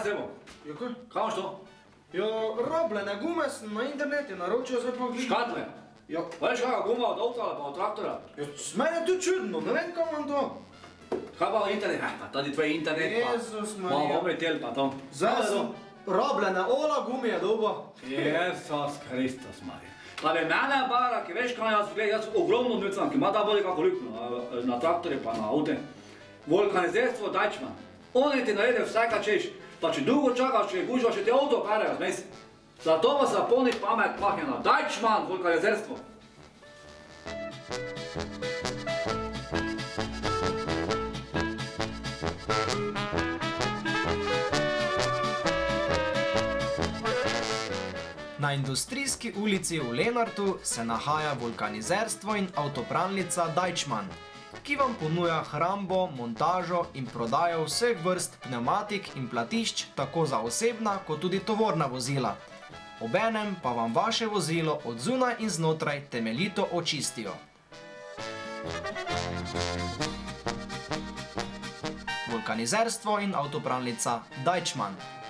s tebo? Ja, kaj? Kaj imaš to? Ja, rabljene gume sem na internetu naročil, zdaj pa gledam. Škatle. Ja, Veš kakva guma od avta ali pa od traktora? ja, s mene je to čudno, ne vem kam vam to. Kaj pa internet? Eh, pa tady tvoj internet pa. Jezus Ma Marija. mobitel pa to. Zdaj sem rabljene, ola gumi je doba. Jezus Kristus Marija. Pa ve mene bara, ki veš kaj jaz gledam, jaz ogromno nucam, ki ima da boli kako lukno, a, na traktorje pa na avte. Vulkanizerstvo Dajčman. Oni ti naredijo vse, kar češ. Pa če dolgo čakaš, če je gužva, še ti avto perejo zmes. Zato pa se polni pamet pahljena. Dajčman, vulkanizerstvo. Na industrijski ulici v Lenartu se nahaja vulkanizerstvo in avtopralnica Dajčman, ki vam ponuja hrambo, montažo in prodajo vseh vrst pneumatik in platišč tako za osebna kot tudi tovorna vozila. Obenem pa vam vaše vozilo od zunaj in znotraj temeljito očistijo. Vulkanizerstvo in avtopralnica Dajčman.